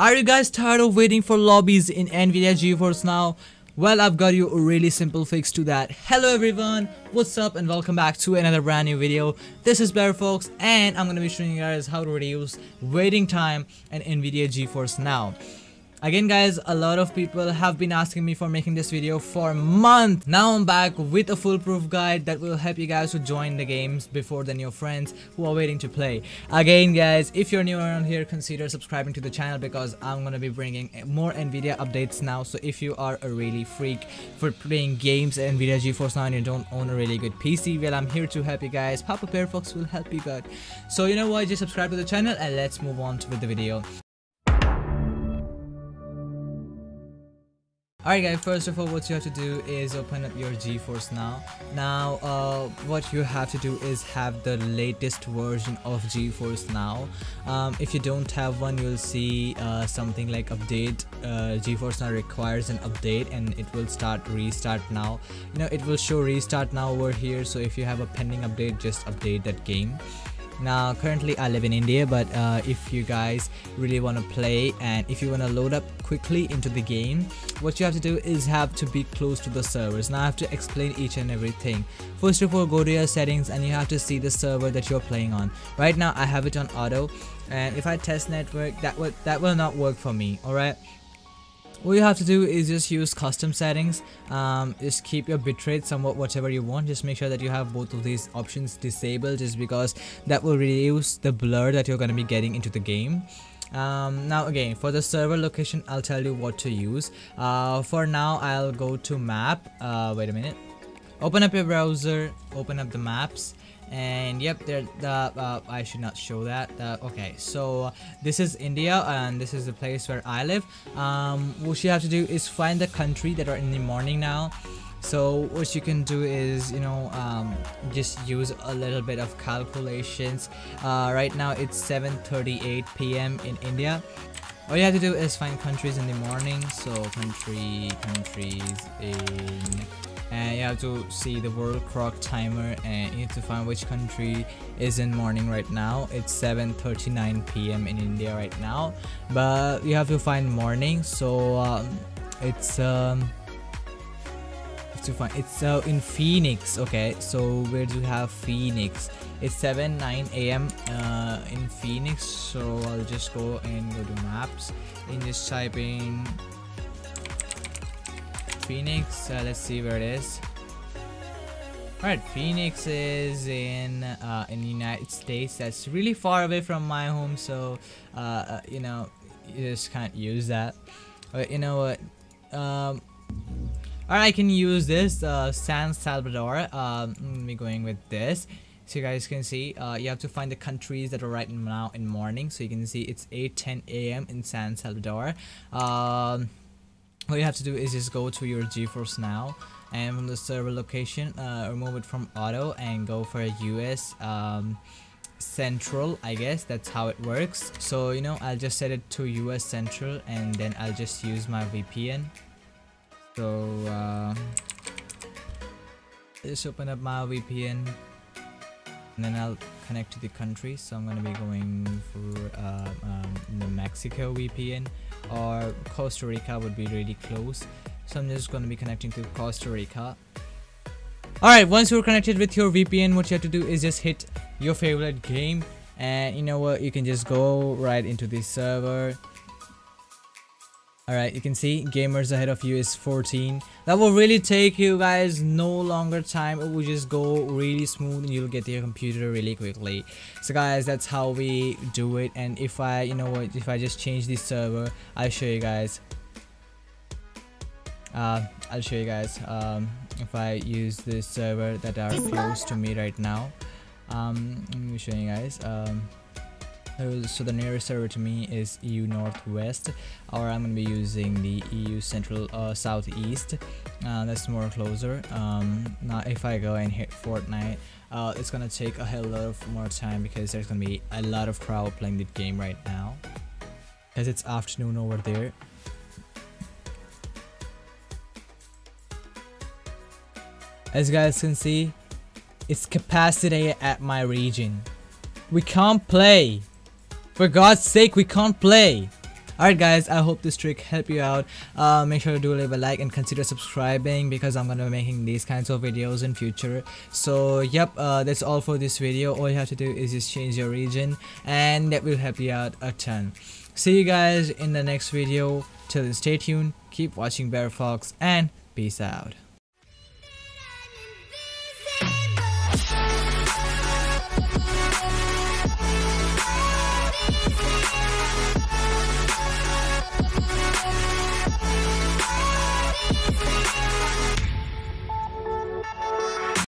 Are you guys tired of waiting for lobbies in Nvidia GeForce now? Well, I've got you a really simple fix to that. Hello everyone, what's up and welcome back to another brand new video. This is BareFox and I'm gonna be showing you guys how to reduce waiting time in Nvidia GeForce Now. Again guys, a lot of people have been asking me for making this video for a month. Now I'm back with a foolproof guide that will help you guys to join the games before than your friends who are waiting to play. Again guys, if you're new around here, consider subscribing to the channel because I'm gonna be bringing more Nvidia updates now. So if you are a really freak for playing games at Nvidia GeForce Now and you don't own a really good PC, well I'm here to help you guys. Papa BareFox will help you guys. So you know what, just subscribe to the channel and let's move on to with the video. Alright guys, first of all what you have to do is open up your GeForce Now. Now uh, what you have to do is have the latest version of GeForce Now. Um, if you don't have one you'll see uh, something like update. Uh, GeForce Now requires an update and it will start restart now. You know it will show restart now over here so if you have a pending update just update that game now currently i live in india but uh, if you guys really want to play and if you want to load up quickly into the game what you have to do is have to be close to the servers. Now i have to explain each and everything. First of all go to your settings and you have to see the server that you're playing on. Right now i have it on auto and if i test network that would that will not work for me all right all you have to do is just use custom settings. Um, just keep your bitrate somewhat whatever you want. Just make sure that you have both of these options disabled just because that will reduce the blur that you're going to be getting into the game. Um, now again for the server location I'll tell you what to use. Uh, for now I'll go to map. Uh, wait a minute. Open up your browser open up the maps and yep there the uh, I should not show that uh, okay so this is India and this is the place where I live. Um, what you have to do is find the country that are in the morning now. So what you can do is you know um, just use a little bit of calculations. Uh, right now it's 7:38 p.m. in India. All you have to do is find countries in the morning. So country countries in and you have to see the world clock timer and you have to find which country is in morning right now. It's 7:39 p.m. in India right now. But you have to find morning so um, it's um to find it's uh, in Phoenix okay? So where do you have Phoenix? It's 7 9 a.m uh, in Phoenix so I'll just go and go to maps. And just type in Phoenix. Uh, let's see where it is. Alright, Phoenix is in uh, in the United States. That's really far away from my home, so uh, uh, you know you just can't use that. But you know what? Um, Alright, I can use this uh, San Salvador. Um, let me going with this. So you guys can see, uh, you have to find the countries that are right now in morning. So you can see it's 8:10 a.m. in San Salvador. Um, all you have to do is just go to your GeForce Now and from the server location uh, remove it from auto and go for US um, Central I guess. That's how it works. So you know I'll just set it to US Central and then I'll just use my VPN so uh, just open up my VPN and then I'll connect to the country. So I'm gonna be going for uh, um, the Mexico VPN or Costa Rica would be really close. So I'm just to be connecting to Costa Rica. Alright once you're connected with your VPN what you have to do is just hit your favorite game. And you know what? You can just go right into the server Alright, you can see gamers ahead of you is 14. That will really take you guys no longer time. It will just go really smooth and you'll get your computer really quickly. So guys, that's how we do it. And if I, you know what, if I just change this server, I'll show you guys. Uh, I'll show you guys. Um, if I use this server that are close to me right now. Um, I'm showing you guys. Um, so the nearest server to me is EU Northwest. Or I'm gonna be using the EU Central uh, Southeast. Uh, that's more closer. Um, now if I go and hit Fortnite uh, it's gonna take a hell lot of more time because there's gonna be a lot of crowd playing the game right now. Because it's afternoon over there. As you guys can see it's capacity at my region. We can't play for God's sake, we can't play. alright guys i hope this trick helped you out. Uh, make sure to do leave a like and consider subscribing because i'm gonna be making these kinds of videos in future. So yep uh, that's all for this video. All you have to do is just change your region and that will help you out a ton. See you guys in the next video. Till then stay tuned. Keep watching BareFox and peace out